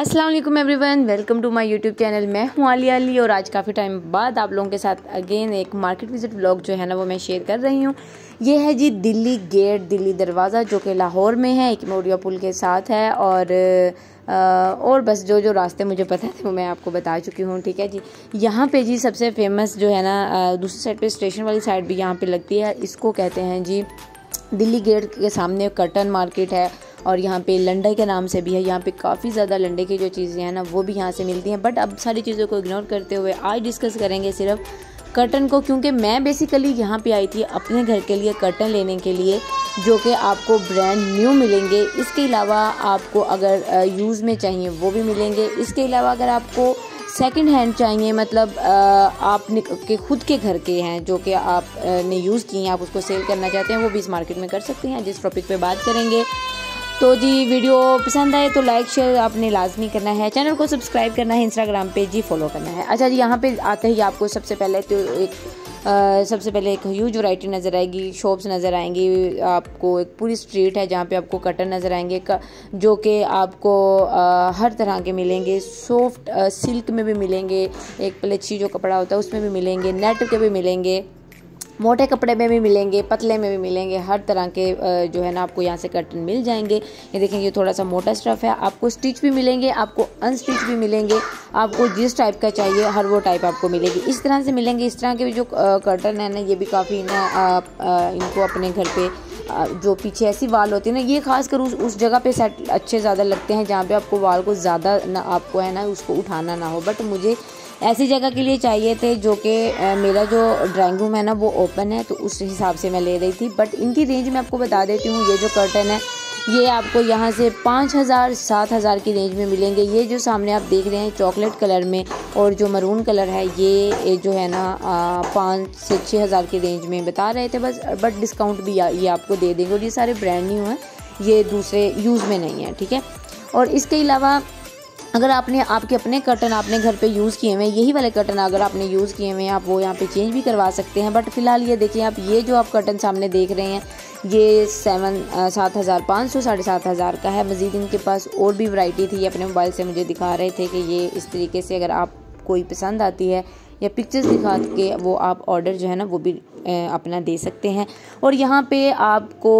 अस्सलाम वालेकुम everyone welcome to my YouTube channel मैं हूँ आलिया अली और आज काफ़ी टाइम बाद आप लोगों के साथ अगेन एक मार्केट विज़िट व्लॉग जो है ना, वो मैं शेयर कर रही हूँ। ये है जी दिल्ली गेट दिल्ली दरवाज़ा, जो कि लाहौर में है, एक मोडिया पुल के साथ है और और बस जो जो रास्ते मुझे पता थे, वो मैं आपको बता चुकी हूँ, ठीक है जी। यहाँ पे जी सबसे फ़ेमस जो है ना दूसरी साइड पे स्टेशन वाली साइड भी यहाँ पे लगती है। इसको कहते हैं जी दिल्ली गेट के सामने कर्टन मार्केट है। और यहाँ पे लंडे के नाम से भी है, यहाँ पे काफ़ी ज़्यादा लंडे की जो चीज़ें हैं ना, वो भी यहाँ से मिलती हैं। बट अब सारी चीज़ों को इग्नोर करते हुए आज डिस्कस करेंगे सिर्फ़ कर्टन को, क्योंकि मैं बेसिकली यहाँ पे आई थी अपने घर के लिए कर्टन लेने के लिए, जो कि आपको ब्रांड न्यू मिलेंगे। इसके अलावा आपको अगर यूज़ में चाहिए वो भी मिलेंगे। इसके अलावा अगर आपको सेकंड हैंड चाहिए मतलब आप के खुद के घर के हैं, जो कि आपने यूज़ किए हैं, आप उसको सेल करना चाहते हैं, वो भी इस मार्केट में कर सकते हैं। जिस टॉपिक पे बात करेंगे तो जी वीडियो पसंद आए तो लाइक शेयर आपने लाजमी करना है। चैनल को सब्सक्राइब करना है इंस्टाग्राम पे जी फॉलो करना है। अच्छा जी यहाँ पे आते ही आपको सबसे पहले तो एक आ, सबसे पहले एक ह्यूज वैरायटी नज़र आएगी शॉप्स नज़र आएँगी आपको एक पूरी स्ट्रीट है जहाँ पे आपको कटन नज़र आएँगे जो कि आपको आ, हर तरह के मिलेंगे। सॉफ्ट सिल्क में भी मिलेंगे एक प्लेची जो कपड़ा होता है उसमें भी मिलेंगे नेट के भी मिलेंगे। मोटे कपड़े में भी मिलेंगे, पतले में भी मिलेंगे, हर तरह के जो है ना आपको यहाँ से कर्टन मिल जाएँगे। ये देखेंगे ये थोड़ा सा मोटा स्टफ़ है, आपको स्टिच भी मिलेंगे, आपको अनस्टिच भी मिलेंगे, आपको जिस टाइप का चाहिए, हर वो टाइप आपको मिलेगी। इस तरह से मिलेंगे, इस तरह के भी जो कर्टन है ना, ये भी काफ़ी ना इनको अपने घर पर जो पीछे ऐसी वाल होती है ना, ये खास कर उस उस जगह पे सेट अच्छे ज़्यादा लगते हैं, जहाँ पे आपको वाल को ज़्यादा ना, आपको है ना उसको उठाना ना हो। बट मुझे ऐसी जगह के लिए चाहिए थे जो कि मेरा जो ड्राइंग रूम है ना, वो ओपन है तो उस हिसाब से मैं ले रही थी। बट इनकी रेंज मैं आपको बता देती हूँ, ये जो कर्टन है, ये आपको यहाँ से पाँच हज़ार, सात हज़ार की रेंज में मिलेंगे। ये जो सामने आप देख रहे हैं चॉकलेट कलर में और जो मरून कलर है, ये जो है ना पाँच से छः हज़ार की रेंज में बता रहे थे बस बट डिस्काउंट भी ये आपको दे देंगे। और ये सारे ब्रांड न्यू हैं, ये दूसरे यूज़ में नहीं है, ठीक है? और इसके अलावा अगर आपने, आपके अपने कर्टन आपने घर पे यूज़ किए हुए हैं, यही वाले कर्टन अगर आपने यूज़ किए हुए हैं, आप वो यहाँ पे चेंज भी करवा सकते हैं। बट फ़िलहाल ये देखिए, आप ये जो आप कर्टन सामने देख रहे हैं, ये सेवन सात हज़ार पाँच सौ, साढ़े सात हज़ार का है। मज़ीद इनके पास और भी वैरायटी थी। अपने मोबाइल से मुझे दिखा रहे थे कि ये इस तरीके से अगर आप कोई पसंद आती है या पिक्चर्स दिखा के वो आप ऑर्डर जो है ना, वो भी अपना दे सकते हैं। और यहाँ पे आपको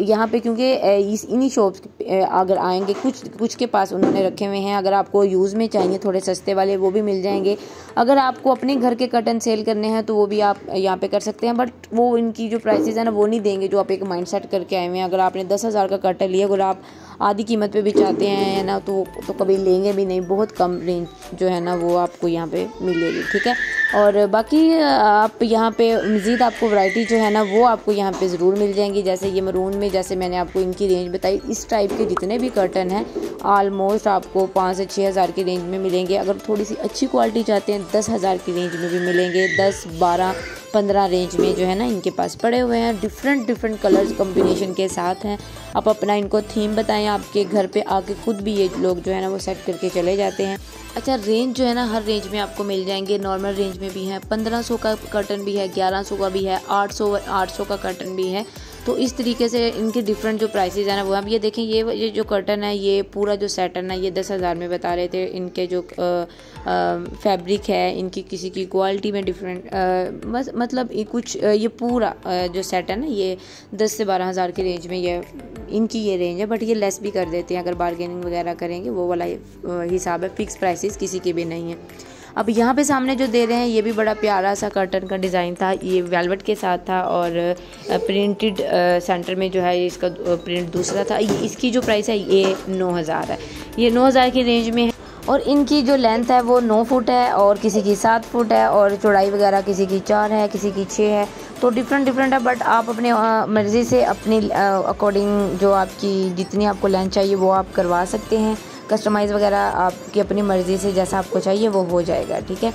यहाँ पे क्योंकि इस, इन्हीं शॉप्स अगर आएँगे, कुछ कुछ के पास उन्होंने रखे हुए हैं। अगर आपको यूज़ में चाहिए थोड़े सस्ते वाले, वो भी मिल जाएँगे। अगर आपको अपने घर के कर्टन सेल करने हैं तो वो भी आप यहाँ पे कर सकते हैं। बट वो इनकी जो प्राइसेस है ना, वो नहीं देंगे जो आप एक माइंड सेट करके आए हुए हैं। अगर आपने दस हज़ार का कर्टन लिया, अगर आप आधी कीमत पे भी चाहते हैं ना तो तो कभी लेंगे भी नहीं। बहुत कम रेंज जो है ना, वो आपको यहाँ पे मिलेगी, ठीक है? और बाकी, आप यहाँ पे मज़ीद आपको वैरायटी जो है ना, वो आपको यहाँ पे ज़रूर मिल जाएँगी। जैसे ये मरून में, जैसे मैंने आपको इनकी रेंज बताई, इस टाइप के जितने भी कर्टन हैं आलमोस्ट आपको पाँच से छः हज़ार की रेंज में मिलेंगे। अगर थोड़ी सी अच्छी क्वालिटी चाहते हैं, दस हज़ार की रेंज में भी मिलेंगे, दस, बारह पंद्रह रेंज में जो है ना इनके पास पड़े हुए हैं। डिफरेंट डिफरेंट कलर्स कॉम्बिनेशन के साथ हैं। आप अपना इनको थीम बताएँ, आपके घर पे आके खुद भी ये लोग जो है ना वो सेट करके चले जाते हैं। अच्छा रेंज जो है ना हर रेंज में आपको मिल जाएँगे। नॉर्मल रेंज में भी है। पंद्रह का कर्टन भी है, ग्यारह का भी है, आठ सौ का कर्टन भी है। तो इस तरीके से इनके डिफरेंट जो प्राइसेस हैं ना, वो अब ये देखें, ये ये जो कर्टन है, ये पूरा जो सेटन है, ये दस हज़ार में बता रहे थे, इनके जो फैब्रिक है, इनकी किसी की क्वालिटी में डिफरेंट मतलब कुछ ये पूरा जो सेट है, ये दस से बारह हज़ार की रेंज में ये, इनकी ये रेंज है बट ये लेस भी कर देते हैं, अगर बारगेनिंग वगैरह करेंगे, वो वाला हिसाब है फिक्स प्राइसेस किसी के भी नहीं है। अब यहाँ पे सामने जो दे रहे हैं, ये भी बड़ा प्यारा सा कर्टन का डिज़ाइन था। ये वेलवेट के साथ था और प्रिंटेड सेंटर में जो है इसका प्रिंट दूसरा था। इसकी जो प्राइस है, ये नौ हज़ार है। ये नौ हज़ार की रेंज में है और इनकी जो लेंथ है, वो नौ फुट है और किसी की सात फुट है और चौड़ाई वगैरह किसी की चार है, किसी की छः है। तो डिफरेंट डिफरेंट है बट आप अपने मर्ज़ी से अपनी अकॉर्डिंग जो आपकी जितनी आपको लेंथ चाहिए, वो आप करवा सकते हैं। कस्टमाइज़ वगैरह आपकी अपनी मर्ज़ी से जैसा आपको चाहिए, वो हो जाएगा, ठीक है?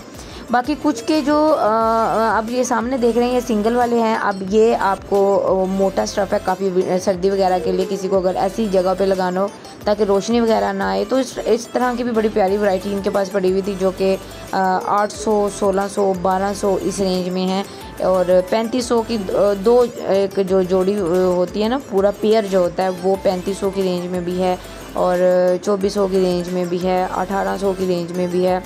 बाकी कुछ के जो अब ये सामने देख रहे हैं, ये सिंगल वाले हैं, अब ये आपको मोटा स्टफ़ है, काफ़ी सर्दी वगैरह के लिए किसी को अगर ऐसी जगह पे लगाना हो, ताकि रोशनी वगैरह ना आए तो इस इस तरह की भी बड़ी प्यारी वैरायटी इनके पास पड़ी हुई थी, जो कि आठ सौ, सोलह सौ, बारह सौ इस रेंज में है, और पैंतीस सौ की दो एक जो जोड़ी होती है ना, पूरा पेयर जो होता है, वो पैंतीस सौ की रेंज में भी है और चौबीस सौ की रेंज में भी है, अठारह सौ की रेंज में भी है।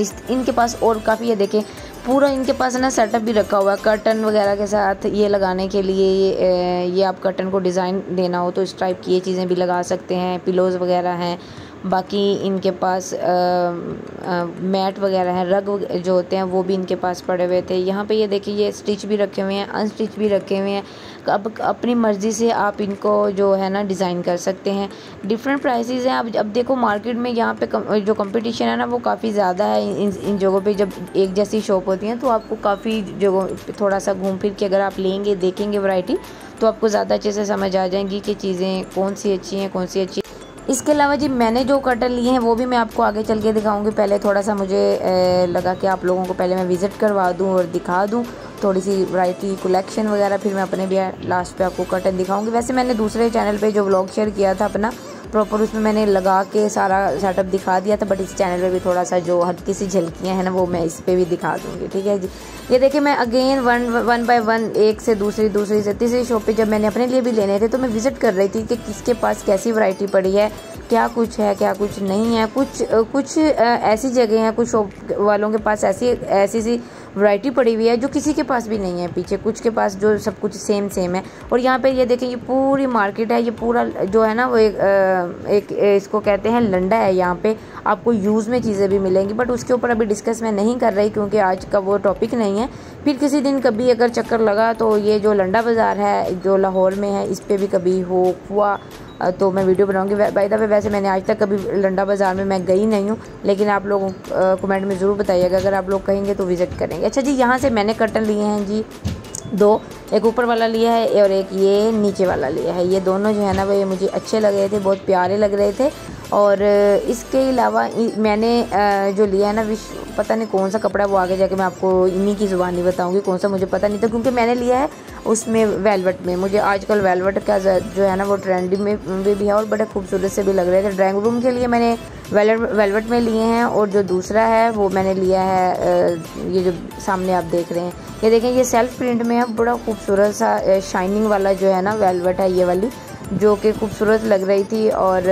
इस, इनके पास और काफ़ी है, देखें, पूरा इनके पास ना सेटअप भी रखा हुआ है कर्टन वगैरह के साथ ये लगाने के लिए ये ये आप कर्टन को डिज़ाइन देना हो तो इस टाइप की ये चीज़ें भी लगा सकते हैं पिलोज़ वगैरह हैं। बाकी इनके पास मैट वगैरह हैं रग जो होते हैं वो भी इनके पास पड़े हुए थे। यहाँ पे ये देखिए ये स्टिच भी रखे हुए हैं अनस्टिच भी रखे हुए हैं। अब अपनी मर्ज़ी से आप इनको जो है ना डिज़ाइन कर सकते हैं। डिफरेंट प्राइसेस हैं। अब अब देखो मार्केट में यहाँ पे कम, जो कंपटीशन है ना वो काफ़ी ज़्यादा है इन इन जगहों पे। जब एक जैसी शॉप होती हैं तो आपको काफ़ी जगहों थोड़ा सा घूम फिर के अगर आप लेंगे देखेंगे वैरायटी तो आपको ज़्यादा अच्छे से समझ आ जाएँगी कि चीज़ें कौन सी अच्छी हैं कौन सी अच्छी इसके अलावा जी, मैंने जो कर्टन लिए हैं, वो भी मैं आपको आगे चल के दिखाऊँगी। पहले थोड़ा सा मुझे लगा कि आप लोगों को पहले मैं विज़िट करवा दूँ और दिखा दूँ। थोड़ी सी वैरायटी कलेक्शन वगैरह, फिर मैं अपने भी लास्ट पे आपको कर्टन दिखाऊँगी। वैसे मैंने दूसरे चैनल पे जो व्लॉग शेयर किया था अपना प्रॉपर उसमें मैंने लगा के सारा सेटअप दिखा दिया था बट इस चैनल पे भी थोड़ा सा जो हल्की सी झलकियाँ हैं ना, वो मैं इस पर भी दिखा दूँगी, ठीक है जी? ये देखिए, मैं again one one by one एक से दूसरी दूसरी से तीसरी शॉप पे जब मैंने अपने लिए भी लेने थे तो मैं विज़िट कर रही थी कि किसके पास कैसी वैरायटी पड़ी है, क्या कुछ है, क्या कुछ नहीं है, कुछ कुछ ऐसी जगह हैं, कुछ शॉप वालों के पास ऐसी ऐसी सी वैरायटी पड़ी हुई है जो किसी के पास भी नहीं है पीछे। कुछ के पास जो सब कुछ सेम सेम है। और यहाँ पे ये देखें ये पूरी मार्केट है ये पूरा जो है ना वो एक, एक इसको कहते हैं लंडा है यहाँ पे। आपको यूज़ में चीज़ें भी मिलेंगी बट उसके ऊपर अभी डिस्कस मैं नहीं कर रही क्योंकि आज का वो टॉपिक नहीं है। फिर किसी दिन कभी अगर चक्कर लगा तो ये जो लंडा बाज़ार है जो लाहौर में है इस पर भी कभी हो हुआ तो मैं वीडियो बनाऊँगी। बाई दफ़े वैसे मैंने आज तक कभी लंडा बाज़ार में मैं गई नहीं हूँ, लेकिन आप लोगों कमेंट में ज़रूर बताइएगा। अगर आप लोग कहेंगे तो विज़िट करेंगे। अच्छा जी, यहाँ से मैंने कर्टन लिए हैं जी, दो। एक ऊपर वाला लिया है और एक ये नीचे वाला लिया है। ये दोनों जो है ना, वो ये मुझे अच्छे लग रहे थे, बहुत प्यारे लग रहे थे। और इसके अलावा मैंने जो लिया है ना, विश, पता नहीं कौन सा कपड़ा, वो आगे जाके मैं आपको इन्हीं की ज़ुबानी बताऊँगी, कौन सा मुझे पता नहीं था, क्योंकि मैंने लिया है उसमें वेलवेट में। मुझे आजकल वेलवेट का जो है ना, वो ट्रेंडी में भी है और बड़े खूबसूरत से भी लग रहे थे। ड्राइंग रूम के लिए मैंने वेलवेट में लिए हैं और जो दूसरा है, वो मैंने लिया है ये जो सामने आप देख रहे हैं। ये देखें, ये सेल्फ प्रिंट में है, बड़ा खूबसूरत सा शाइनिंग वाला जो है ना वेलवेट है ये वाली, जो कि खूबसूरत लग रही थी और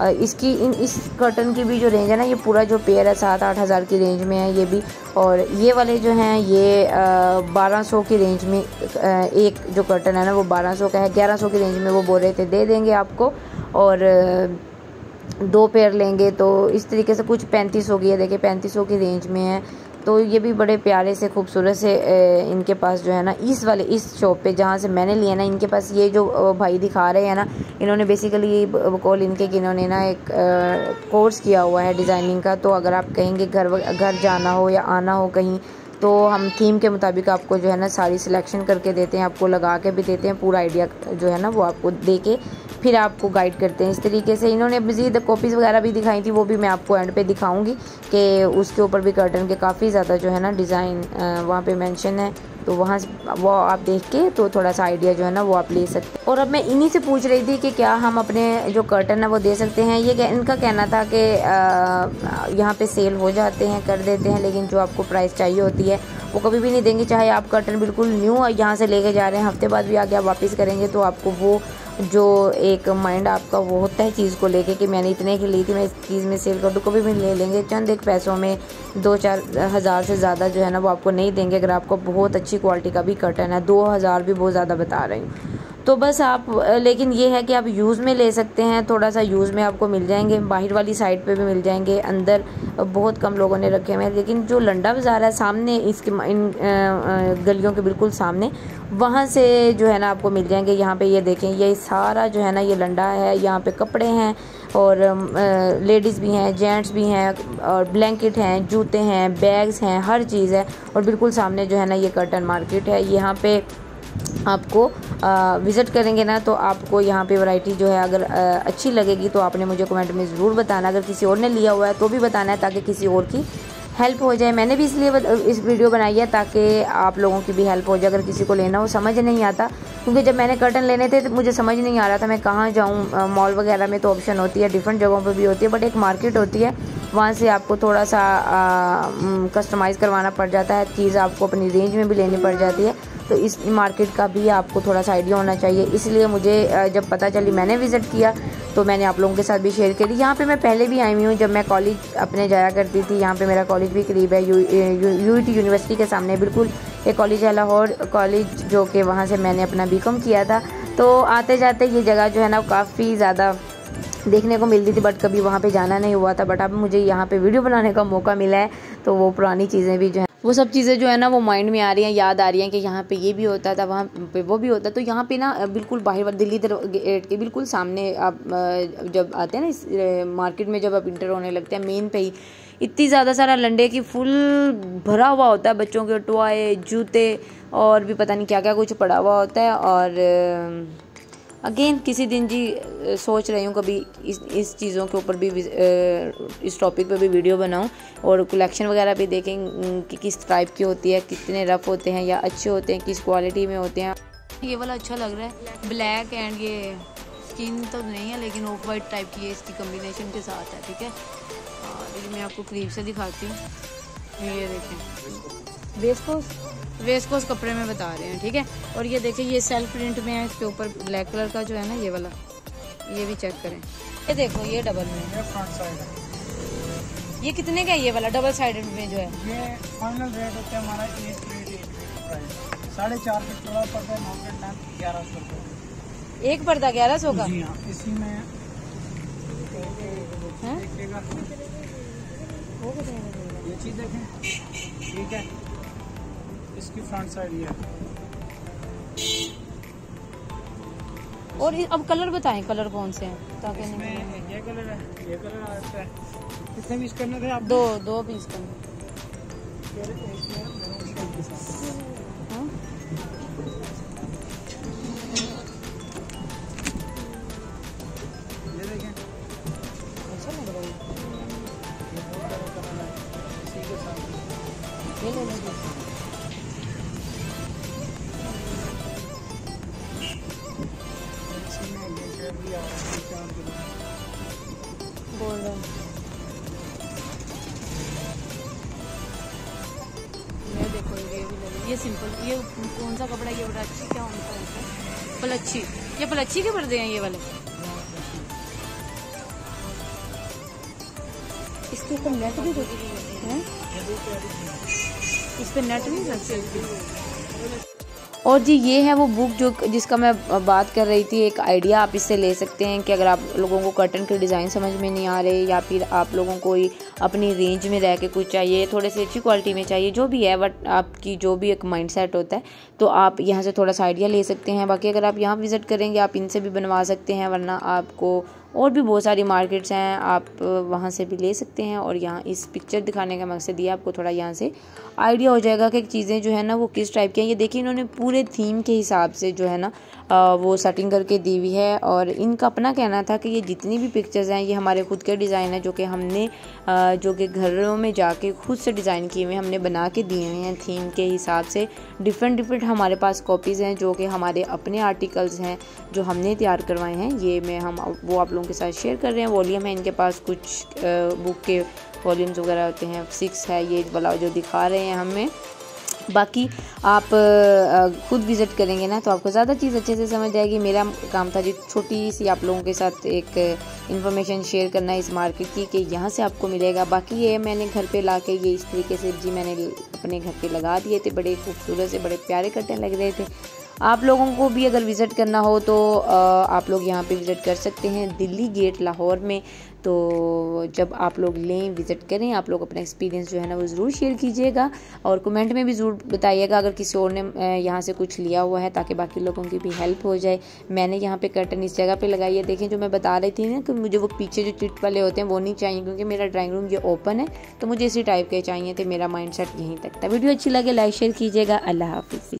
इसकी, इन, इस कर्टन की भी जो रेंज है ना, ये पूरा जो पेयर है सात आठ हज़ार की रेंज में है ये भी। और ये वाले जो हैं, ये बारह सौ की रेंज में एक जो कर्टन है ना, वो बारह सौ का है। ग्यारह सौ की रेंज में वो बोल रहे थे, दे देंगे आपको। और, दो पेयर लेंगे तो इस तरीके से कुछ पैंतीस सौ की है। देखिए, पैंतीस सौ की रेंज में है। तो ये भी बड़े प्यारे से, खूबसूरत से इनके पास जो है ना, इस वाले, इस शॉप पे जहाँ से मैंने लिया ना, इनके पास ये जो भाई दिखा रहे हैं ना, इन्होंने बेसिकली कॉल इनके कि इन्होंने ना एक कोर्स किया हुआ है डिज़ाइनिंग का। तो अगर आप कहेंगे घर घर जाना हो या आना हो कहीं तो हम थीम के मुताबिक आपको जो है ना सारी सिलेक्शन करके देते हैं, आपको लगा के भी देते हैं, पूरा आइडिया जो है ना वो आपको दे के फिर आपको गाइड करते हैं। इस तरीके से इन्होंने मज़ीद कॉपीज़ वगैरह भी दिखाई थी, वो भी मैं आपको एंड पे दिखाऊँगी कि उसके ऊपर भी कर्टन के काफ़ी ज़्यादा जो है ना डिज़ाइन वहाँ पे मेंशन है। तो वहाँ वो आप देख के तो थोड़ा सा आइडिया जो है ना वो आप ले सकते और अब मैं इन्हीं से पूछ रही थी कि क्या हम अपने जो कर्टन है वो दे सकते हैं? ये इनका कहना था कि यहाँ पे सेल हो जाते हैं, कर देते हैं, लेकिन जो आपको प्राइस चाहिए होती है, वो कभी भी नहीं देंगे। चाहे आप कर्टन बिल्कुल न्यू यहाँ से लेके जा रहे हैं, हफ़्ते बाद भी आगे आप वापस करेंगे तो आपको वो जो एक माइंड आपका वो होता है चीज़ को लेके कि मैंने इतने की ली थी, मैं इस चीज़ में सेल कर दूँ, कभी भी ले लेंगे। चंद, एक पैसों में दो चार हज़ार से ज़्यादा जो है ना वो आपको नहीं देंगे, अगर आपको बहुत अच्छी क्वालिटी का भी कर्टन है, दो हज़ार भी बहुत ज़्यादा बता रही हूँ। तो बस आप लेकिन ये है कि आप यूज़ में ले सकते हैं थोड़ा सा यूज़ में आपको मिल जाएँगे, बाहर वाली साइड पे भी मिल जाएँगे, अंदर बहुत कम लोगों ने रखे हुए हैं, लेकिन जो लंडा बाज़ार है, सामने इसके इन गलियों के बिल्कुल सामने, वहाँ से जो है ना आपको मिल जाएँगे, यहाँ पे ये देखें, ये सारा जो है ना ये लंडा है, यहाँ पे कपड़े हैं, और लेडीज़ भी हैं जेंट्स भी हैं, और ब्लैंकेट हैं, जूते हैं बैग्स हैं, हर चीज़ है, और बिल्कुल सामने जो है ना ये कर्टन मार्केट है, यहाँ पे आपको विज़िट करेंगे ना तो आपको यहाँ पे वैरायटी जो है अगर आ, अच्छी लगेगी तो आपने मुझे कमेंट में ज़रूर बताना। अगर किसी और ने लिया हुआ है तो भी बताना है ताकि किसी और की हेल्प हो जाए। मैंने भी इसलिए इस वीडियो बनाई है ताकि आप लोगों की भी हेल्प हो जाए। अगर किसी को लेना हो समझ नहीं आता क्योंकि जब मैंने कर्टन लेने थे तो मुझे समझ नहीं आ रहा था मैं कहाँ जाऊँ मॉल वगैरह में तो ऑप्शन होती है डिफरेंट जगहों पर भी होती है बट एक मार्केट होती है वहाँ से आपको थोड़ा सा कस्टमाइज़ करवाना पड़ जाता है चीज़ आपको अपनी रेंज में भी लेनी पड़ जाती है। तो इस मार्केट का भी आपको थोड़ा सा आइडिया होना चाहिए। इसलिए मुझे जब पता चली मैंने विज़िट किया तो मैंने आप लोगों के साथ भी शेयर करी। यहाँ पे मैं पहले भी आई हुई हूँ, जब मैं कॉलेज अपने जाया करती थी। यहाँ पे मेरा कॉलेज भी करीब है, यू यू यूनिवर्सिटी के सामने बिल्कुल। एक कॉलेज है लाहौर, कॉलेज जो कि वहाँ से मैंने अपना बी किया था। तो आते जाते ये जगह जो है ना काफ़ी ज़्यादा देखने को मिलती थी बट कभी वहाँ पे जाना नहीं हुआ था। बट अब मुझे यहाँ पे वीडियो बनाने का मौका मिला है तो वो पुरानी चीज़ें भी जो है वो सब चीज़ें जो है ना, वो माइंड में आ रही हैं, याद आ रही हैं कि यहाँ पे ये भी होता था, वहाँ पे वो भी होता तो यहाँ पे ना, बिल्कुल बाहर दिल्ली गेट के बिल्कुल सामने आप जब आते हैं ना, इस मार्केट में जब आप इंटर होने लगते हैं मेन पे ही इतनी ज़्यादा सारा लंडे की फुल भरा हुआ होता है, बच्चों के टॉय, जूते और भी पता नहीं क्या क्या कुछ पड़ा हुआ होता है और अगेन किसी दिन जी सोच रही हूँ कभी इस इस चीज़ों के ऊपर भी इस टॉपिक पे भी वीडियो बनाऊँ और कलेक्शन वगैरह भी देखें कि किस टाइप की होती है, कितने रफ़ होते हैं या अच्छे होते हैं, किस क्वालिटी में होते हैं। ये वाला अच्छा लग रहा है। ब्लैक एंड ये स्किन तो नहीं है, लेकिन ऑफ़ वाइट टाइप की है इसकी कम्बिनेशन के साथ है, ठीक है? और मैं आपको करीब से दिखाती हूँ। ये देखें। वेस्कोस वेस्कोस कपड़े में बता रहे हैं ठीक है? और ये देखिए ये सेल्फ प्रिंट में है इसके ऊपर ब्लैक कलर का जो है ना ये वाला ये भी चेक करें। ये देखो ये डबल में। ये फ्रंट साइड है। ये कितने का है ये वाला? डबल साइडेड में जो है। ये फाइनल रेट होता है हमारा रेट साढ़े चार फीट चौड़ा पर्दा मार्केट लेंथ ग्यारह सौ रुपये एक पर्दा ग्यारह सौ का? हाँ इसी में ये चीज़ देखें। ठीक है? इसकी फ्रंट साइड ये और अब कलर बताएँ कलर कौन से हैं? ताकि नहीं ये कलर है ये कलर आता है। कितने पीस करने थे आप? दो दो पीस करने। ये देखो ये भी लगे ये सिंपल ये कौन सा कपड़ा ये बड़ा अच्छी क्या होता है? पलच्छी। ये पलच्छी के पर्दे हैं ये वाले। इसके ऊपर नेट भी होती है? इस पर नेट नहीं लगते और जी, ये है वो बुक जो जिसका मैं बात कर रही थी, एक आइडिया आप इससे ले सकते हैं कि अगर आप लोगों को कर्टन के डिज़ाइन समझ में नहीं आ रहे या फिर आप लोगों को अपनी रेंज में रह के कुछ चाहिए, थोड़े से अच्छी क्वालिटी में चाहिए, जो भी है बट आपकी जो भी एक माइंड सेट होता है तो आप यहाँ से थोड़ा सा आइडिया ले सकते हैं। बाकी अगर आप यहाँ विज़िट करेंगे, आप इनसे भी बनवा सकते हैं, वरना आपको और भी बहुत सारी मार्केट्स हैं, आप वहाँ से भी ले सकते हैं और यहाँ इस पिक्चर दिखाने का मकसद ये आपको थोड़ा यहाँ से आइडिया हो जाएगा कि चीज़ें जो है ना, वो किस टाइप की हैं। ये देखिए, इन्होंने पूरे थीम के हिसाब से जो है ना वो सेटिंग करके दी हुई है और इनका अपना कहना था कि ये जितनी भी पिक्चर्स हैं, ये हमारे खुद के डिज़ाइन है, जो कि हमने जो कि घरों में जाके खुद से डिज़ाइन किए हुए हमने बना के दिए हुए हैं थीम के हिसाब से। डिफरेंट डिफरेंट हमारे पास कॉपीज़ हैं, जो कि हमारे अपने आर्टिकल्स हैं, जो हमने तैयार करवाए हैं। ये मैं हम, वो आप लोगों के साथ शेयर कर रहे हैं। वॉल्यूम है इनके पास कुछ बुक के वॉल्यूम्स वगैरह होते हैं सिक्स है, ये वाला जो दिखा रहे हैं हमें। बाकी आप खुद विज़िट करेंगे ना तो आपको ज़्यादा चीज़ अच्छे से समझ आएगी। मेरा काम था जी छोटी सी आप लोगों के साथ एक इन्फॉर्मेशन शेयर करना इस मार्केट की, कि यहाँ से आपको मिलेगा। बाकी ये मैंने घर पे ला के ये इस तरीके से जी मैंने अपने घर पे लगा दिए थे, बड़े खूबसूरत से, बड़े प्यारे कट्टे लग रहे थे। आप लोगों को भी अगर विज़िट करना हो तो आप लोग यहाँ पे विज़िट कर सकते हैं दिल्ली गेट लाहौर में। तो जब आप लोग लें, विज़िट करें, आप लोग अपना एक्सपीरियंस जो है ना वो ज़रूर शेयर कीजिएगा। और कमेंट में भी ज़रूर बताइएगा अगर किसी और ने यहाँ से कुछ लिया हुआ है ताकि बाकी लोगों की भी हेल्प हो जाए। मैंने यहाँ पे कर्टन इस जगह पे लगाई है। देखें जो मैं बता रही थी ना कि मुझे वो पीछे जो चिट वाले होते हैं वो नहीं चाहिए क्योंकि मेरा ड्राइंग रूम ये ओपन है तो मुझे इसी टाइप के चाहिए थे। मेरा माइंड यहीं तक था। वीडियो अच्छी लगे लाइक शेयर कीजिएगा। अल्लाह हाफिज़।